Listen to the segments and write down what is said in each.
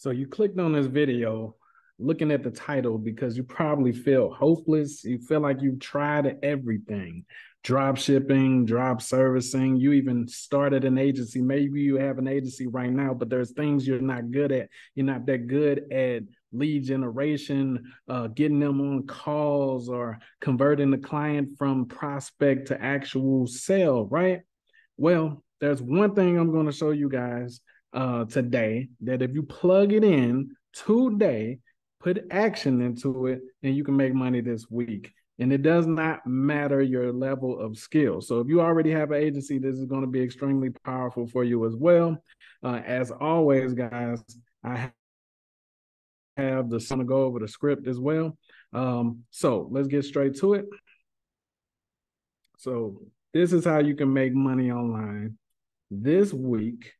So you clicked on this video looking at the title because you probably feel hopeless. You feel like you've tried everything drop shipping, drop servicing. You even started an agency. Maybe you have an agency right now, but there's things you're not good at. You're not that good at lead generation, uh, getting them on calls or converting the client from prospect to actual sale, right? Well, there's one thing I'm going to show you guys uh, today that if you plug it in today, put action into it, and you can make money this week. And it does not matter your level of skill. So if you already have an agency, this is going to be extremely powerful for you as well. Uh, as always, guys, I have the son to go over the script as well. Um, so let's get straight to it. So this is how you can make money online this week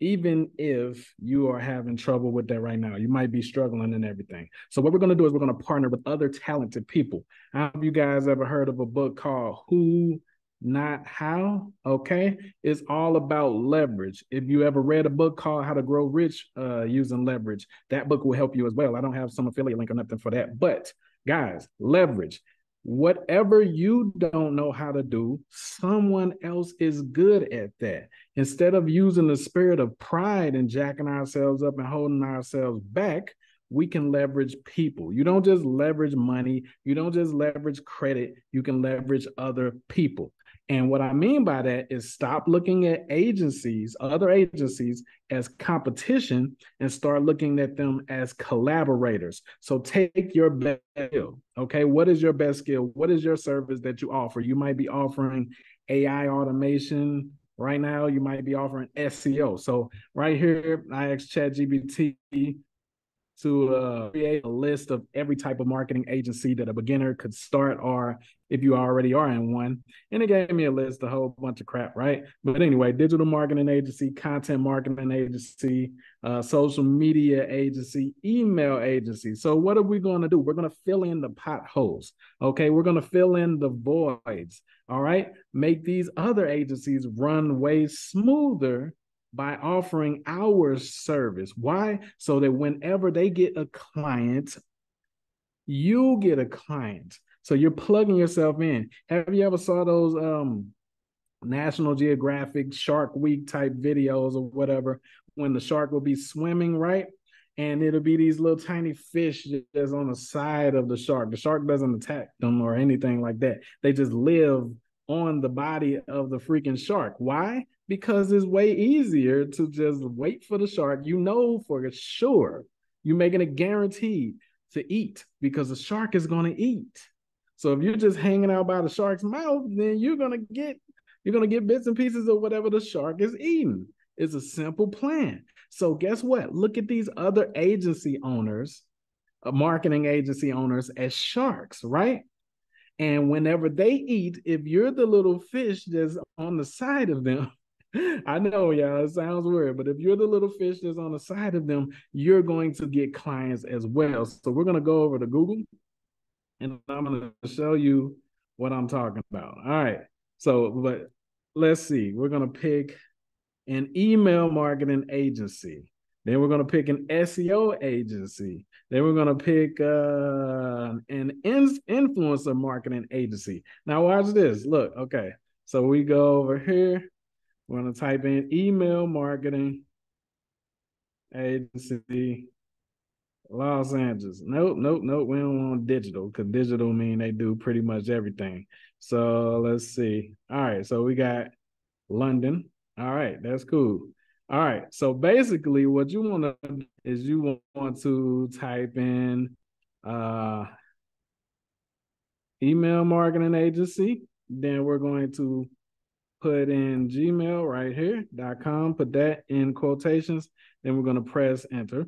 even if you are having trouble with that right now. You might be struggling and everything. So what we're going to do is we're going to partner with other talented people. Have you guys ever heard of a book called Who Not How? Okay, it's all about leverage. If you ever read a book called How to Grow Rich uh, using leverage, that book will help you as well. I don't have some affiliate link or nothing for that, but guys, leverage whatever you don't know how to do, someone else is good at that. Instead of using the spirit of pride and jacking ourselves up and holding ourselves back, we can leverage people. You don't just leverage money, you don't just leverage credit, you can leverage other people. And what I mean by that is stop looking at agencies, other agencies, as competition and start looking at them as collaborators. So take your best skill. Okay. What is your best skill? What is your service that you offer? You might be offering AI automation. Right now, you might be offering SEO. So right here, I asked ChatGPT to uh, create a list of every type of marketing agency that a beginner could start or if you already are in one. And it gave me a list, a whole bunch of crap, right? But anyway, digital marketing agency, content marketing agency, uh, social media agency, email agency. So what are we going to do? We're going to fill in the potholes. Okay. We're going to fill in the voids. All right. Make these other agencies run way smoother by offering our service. Why? So that whenever they get a client, you get a client. So you're plugging yourself in. Have you ever saw those um National Geographic Shark Week type videos or whatever when the shark will be swimming, right? And it'll be these little tiny fish just on the side of the shark. The shark doesn't attack them or anything like that. They just live on the body of the freaking shark. Why? because it's way easier to just wait for the shark. You know for sure you're making a guarantee to eat because the shark is going to eat. So if you're just hanging out by the shark's mouth, then you're to get you're to get bits and pieces of whatever the shark is eating. It's a simple plan. So guess what? Look at these other agency owners, uh, marketing agency owners as sharks, right? And whenever they eat, if you're the little fish that's on the side of them, I know, y'all, it sounds weird, but if you're the little fish that's on the side of them, you're going to get clients as well. So we're going to go over to Google and I'm going to show you what I'm talking about. All right. So, but let's see. We're going to pick an email marketing agency. Then we're going to pick an SEO agency. Then we're going to pick uh, an in- influencer marketing agency. Now, watch this. Look, okay. So we go over here we're going to type in email marketing agency Los Angeles. Nope, nope, nope. We don't want digital because digital mean they do pretty much everything. So let's see. All right, so we got London. All right, that's cool. All right, so basically, what you want to is you want to type in uh, email marketing agency. Then we're going to put in Gmail right here, dot com, put that in quotations. Then we're going to press enter.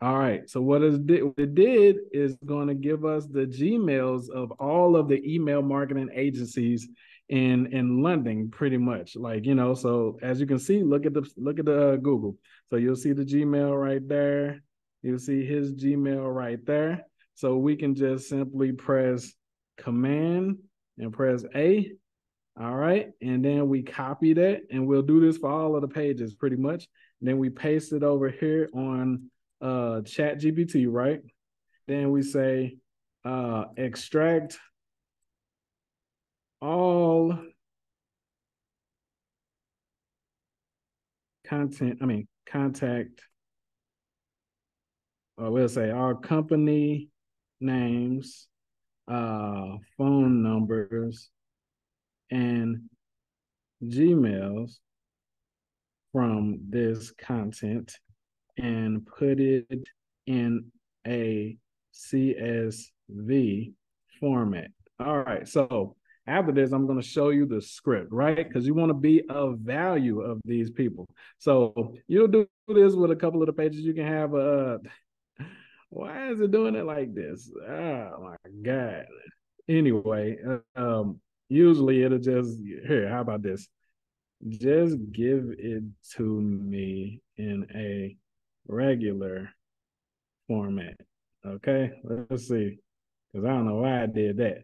All right. So what it did is going to give us the Gmails of all of the email marketing agencies in in London, pretty much. Like you know, so as you can see, look at the look at the uh, Google. So you'll see the Gmail right there. You'll see his Gmail right there. So we can just simply press Command and press A All right. And then we copy that and we'll do this for all of the pages pretty much. And then we paste it over here on uh ChatGPT, right? Then we say uh extract all content, I mean contact, or we'll say our company names, uh phone numbers, and Gmails from this content and put it in a CSV format. All right, so after this, I'm going to show you the script, right? Because you want to be of value of these people. So you'll do this with a couple of the pages. You can have a, why is it doing it like this? Oh my God. Anyway, um, usually it'll just here how about this just give it to me in a regular format okay let's see because i don't know why i did that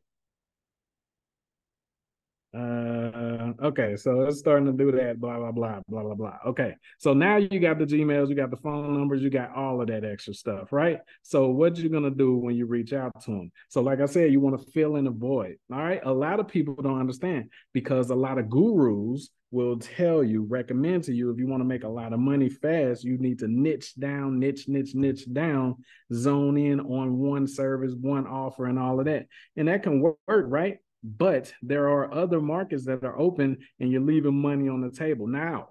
uh, okay, so it's starting to do that, blah, blah, blah, blah, blah, blah. Okay, so now you got the Gmails, you got the phone numbers, you got all of that extra stuff, right? So what you gonna do when you reach out to them? So like I said, you want to fill in a void, all right? A lot of people don't understand because a lot of gurus will tell you, recommend to you, if you want to make a lot of money fast, you need to niche down, niche, niche, niche down, zone in on one service, one offer, and all of that. And that can work, right? but there are other markets that are open and you're leaving money on the table. Now,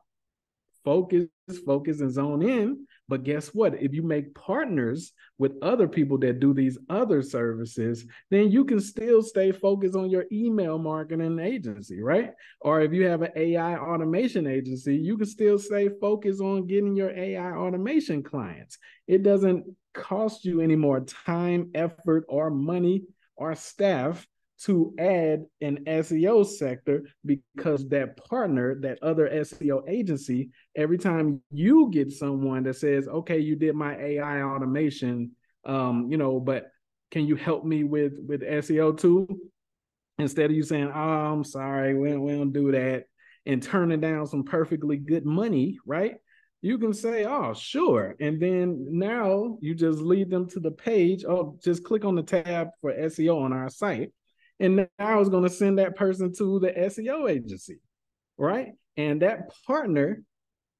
focus, focus, and zone in. But guess what? If you make partners with other people that do these other services, then you can still stay focused on your email marketing agency, right? Or if you have an AI automation agency, you can still stay focused on getting your AI automation clients. It doesn't cost you any more time, effort, or money or staff to add an SEO sector because that partner, that other SEO agency, every time you get someone that says, okay, you did my AI automation, um, you know, but can you help me with with SEO too? Instead of you saying, oh, I'm sorry, we don't, we don't do that, and turning down some perfectly good money, right? You can say, oh, sure. And then now you just lead them to the page. Oh, just click on the tab for SEO on our site and now I was going to send that person to the SEO agency, right? And that partner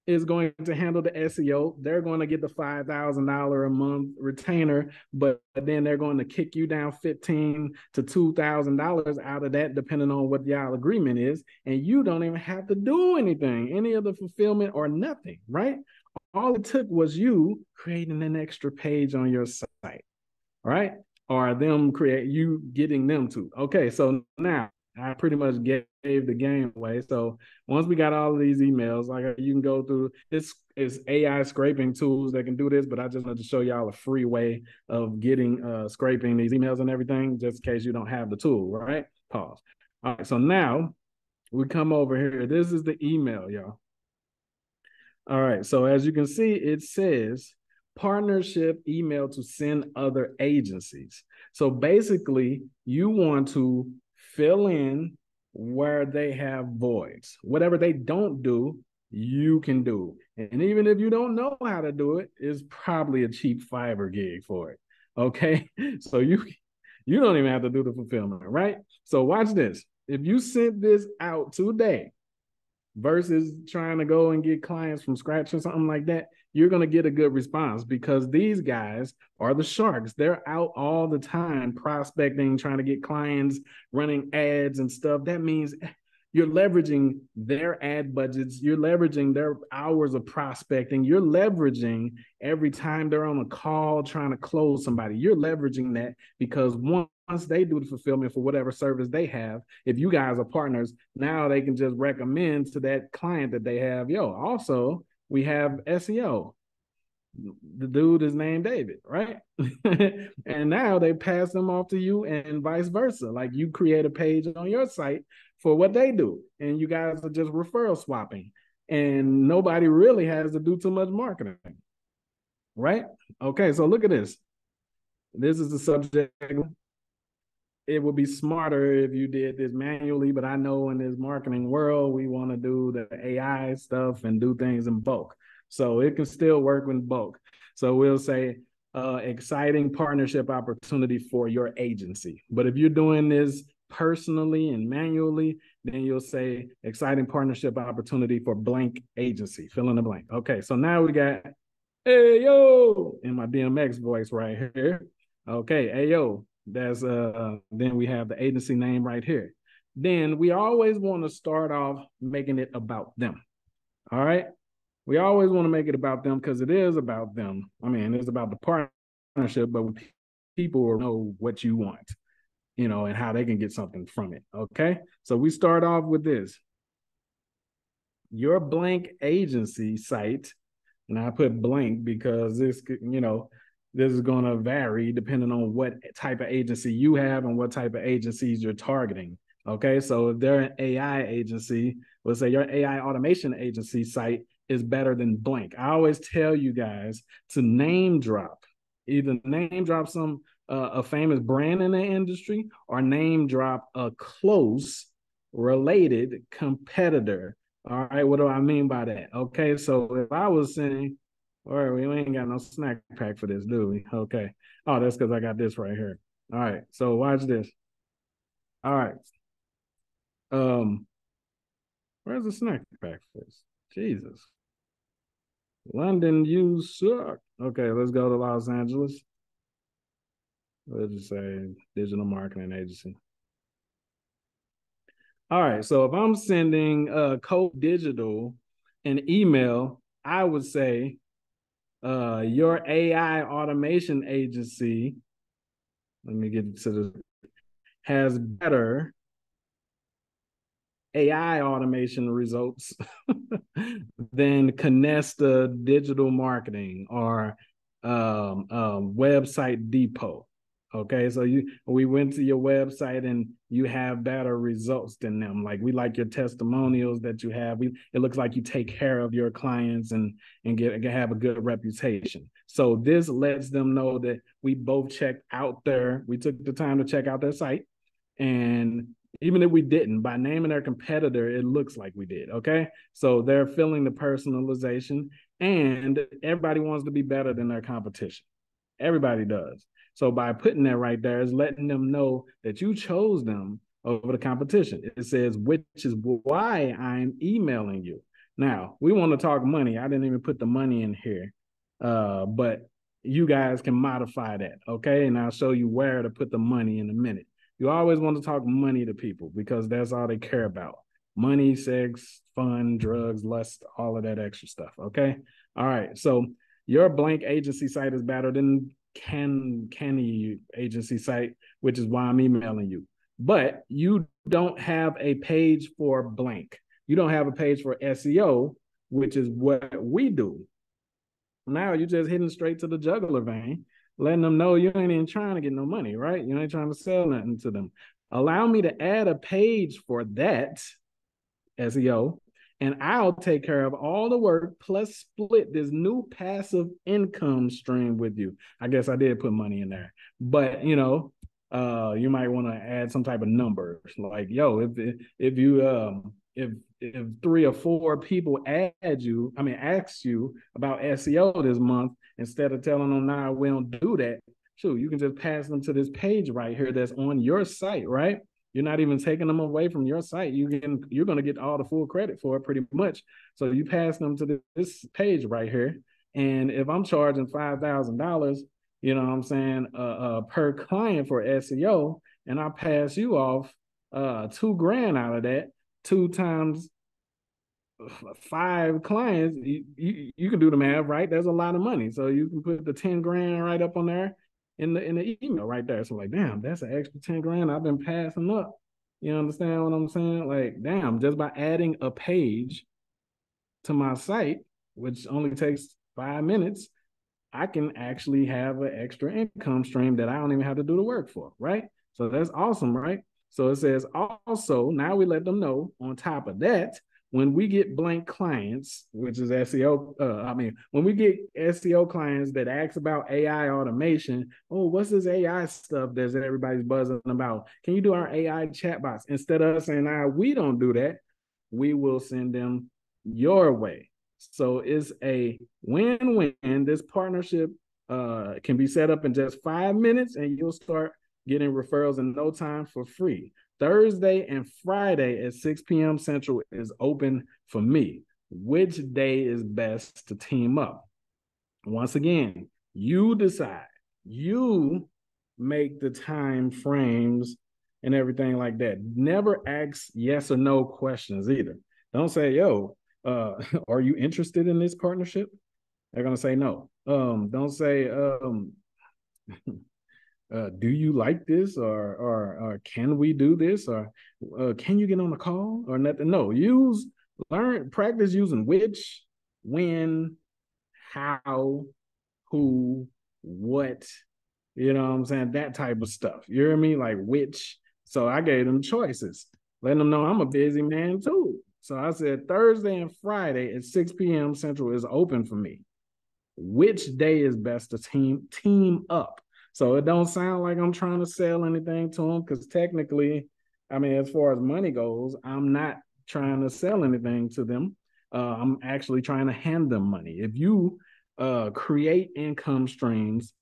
is going to handle the SEO. They're going to get the five thousand dollar a month retainer, but then they're going to kick you down fifteen to two thousand dollars out of that, depending on what y'all agreement is. And you don't even have to do anything, any of the fulfillment or nothing, right? All it took was you creating an extra page on your site, right? Or them create you getting them to. Okay, so now I pretty much gave the game away. So once we got all of these emails, like you can go through it's it's AI scraping tools that can do this, but I just wanted to show y'all a free way of getting uh scraping these emails and everything, just in case you don't have the tool, right? Pause. All right, so now we come over here. This is the email, y'all. All right, so as you can see, it says partnership email to send other agencies. So basically, you want to fill in where they have voids. Whatever they don't do, you can do. And even if you don't know how to do it, it's probably a cheap Fiverr gig for it. Okay. So you you don't even have to do the fulfillment, right? So watch this. If you sent this out today versus trying to go and get clients from scratch or something like that, you're going to get a good response because these guys are the sharks. They're out all the time prospecting, trying to get clients, running ads and stuff. That means you're leveraging their ad budgets, you're leveraging their hours of prospecting, you're leveraging every time they're on a call trying to close somebody. You're leveraging that because one once they do the fulfillment for whatever service they have, if you guys are partners, now they can just recommend to that client that they have, yo, also we have SEO. The dude is named David, right? and now they pass them off to you and vice versa. Like you create a page on your site for what they do, and you guys are just referral swapping, and nobody really has to do too much marketing, right? Okay, so look at this. This is the subject it would be smarter if you did this manually, but I know in this marketing world, we want to do the AI stuff and do things in bulk. So it can still work in bulk. So we'll say uh, exciting partnership opportunity for your agency. But if you're doing this personally and manually, then you'll say exciting partnership opportunity for blank agency, fill in the blank. Okay, so now we got hey yo in my DMX voice right here. Okay, hey yo, that's uh then we have the agency name right here. Then we always want to start off making it about them. All right. We always want to make it about them because it is about them. I mean, it's about the partnership, but people know what you want, you know, and how they can get something from it. Okay. So we start off with this. Your blank agency site, and I put blank because this, you know, this is going to vary depending on what type of agency you have and what type of agencies you're targeting. Okay, so if they're an AI agency, let's say your AI automation agency site is better than blank. I always tell you guys to name drop, either name drop some uh, a famous brand in the industry or name drop a close related competitor. All right, what do I mean by that? Okay, so if I was saying all right, we ain't got no snack pack for this, do we? Okay. Oh, that's because I got this right here. All right. So watch this. All right. Um, where's the snack pack for this? Jesus. London, you suck. Okay, let's go to Los Angeles. Let's just say digital marketing agency. All right, so if I'm sending uh Code Digital an email, I would say uh, your AI automation agency, let me get to the, has better AI automation results than Canesta Digital Marketing or um, um, Website Depot. Okay, so you we went to your website and you have better results than them. Like we like your testimonials that you have. We it looks like you take care of your clients and and get have a good reputation. So this lets them know that we both checked out there. We took the time to check out their site, and even if we didn't, by naming their competitor, it looks like we did. Okay, so they're feeling the personalization, and everybody wants to be better than their competition. Everybody does. So by putting that right there is letting them know that you chose them over the competition. It says, which is why I'm emailing you. Now, we want to talk money. I didn't even put the money in here, uh, but you guys can modify that. Okay. And I'll show you where to put the money in a minute. You always want to talk money to people because that's all they care about money, sex, fun, drugs, lust, all of that extra stuff. Okay. All right. So your blank agency site is better than can canny agency site, which is why I'm emailing you. But you don't have a page for blank. You don't have a page for SEO, which is what we do. Now you're just hitting straight to the juggler vein, letting them know you ain't even trying to get no money, right? You ain't trying to sell nothing to them. Allow me to add a page for that SEO and I'll take care of all the work plus split this new passive income stream with you. I guess I did put money in there, but you know, uh, you might want to add some type of numbers like, yo, if if you um if if three or four people add you, I mean, ask you about SEO this month instead of telling them, nah, we don't do that. Sure, you can just pass them to this page right here that's on your site, right? You're not even taking them away from your site. You can you're going to get all the full credit for it pretty much. So you pass them to this page right here, and if I'm charging five thousand dollars, you know what I'm saying, uh, uh, per client for SEO, and I pass you off uh, two grand out of that, two times five clients, you, you, you can do the math, right? There's a lot of money. So you can put the 10 grand right up on there in the in the email right there. So like, damn, that's an extra 10 grand I've been passing up. You understand what I'm saying? Like, damn, just by adding a page to my site, which only takes five minutes, I can actually have an extra income stream that I don't even have to do the work for, right? So that's awesome, right? So it says also, now we let them know on top of that, when we get blank clients, which is SEO, uh, I mean, when we get SEO clients that ask about AI automation, oh, what's this AI stuff that everybody's buzzing about? Can you do our AI chatbots? Instead of saying, ah, we don't do that, we will send them your way. So it's a win-win. This partnership uh, can be set up in just five minutes, and you'll start getting referrals in no time for free. Thursday and Friday at 6 p.m. Central is open for me. Which day is best to team up? Once again, you decide. You make the time frames and everything like that. Never ask yes or no questions either. Don't say, yo, uh, are you interested in this partnership? They're gonna say no. Um, don't say, um, uh, do you like this or, or or can we do this or uh, can you get on the call or nothing? No, use learn practice using which, when, how, who, what, you know what I'm saying? That type of stuff. You hear me? Like which. So I gave them choices, letting them know I'm a busy man too. So I said Thursday and Friday at 6 p.m. Central is open for me. Which day is best to team team up? So it don't sound like I'm trying to sell anything to them because technically, I mean, as far as money goes, I'm not trying to sell anything to them. Uh, I'm actually trying to hand them money. If you uh, create income streams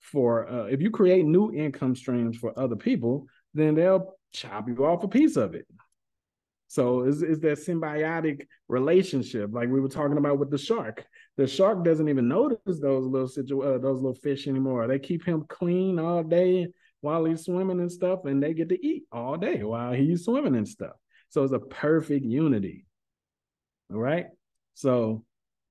for, uh, if you create new income streams for other people, then they'll chop you off a piece of it. So is is that symbiotic relationship like we were talking about with the shark? The shark doesn't even notice those little situ- uh, those little fish anymore. They keep him clean all day while he's swimming and stuff, and they get to eat all day while he's swimming and stuff. So it's a perfect unity. All right. So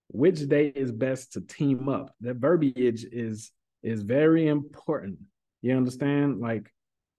which day is best to team up? That verbiage is is very important. You understand? Like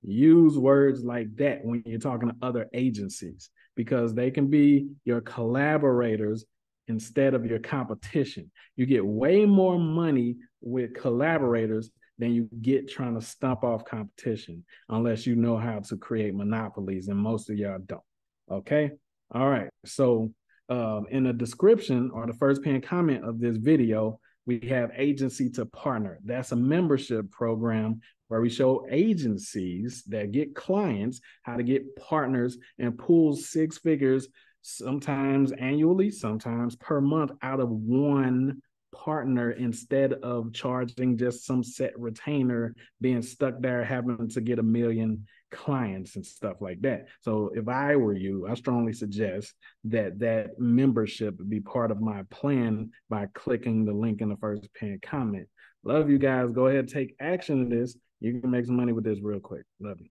use words like that when you're talking to other agencies because they can be your collaborators instead of your competition. You get way more money with collaborators than you get trying to stomp off competition unless you know how to create monopolies and most of y'all don't okay all right so um, in the description or the first pinned comment of this video we have agency to partner. That's a membership program where we show agencies that get clients how to get partners and pull six figures, sometimes annually, sometimes per month out of one partner instead of charging just some set retainer being stuck there having to get a million clients and stuff like that so if i were you i strongly suggest that that membership be part of my plan by clicking the link in the first pinned comment love you guys go ahead take action to this you can make some money with this real quick. Love you.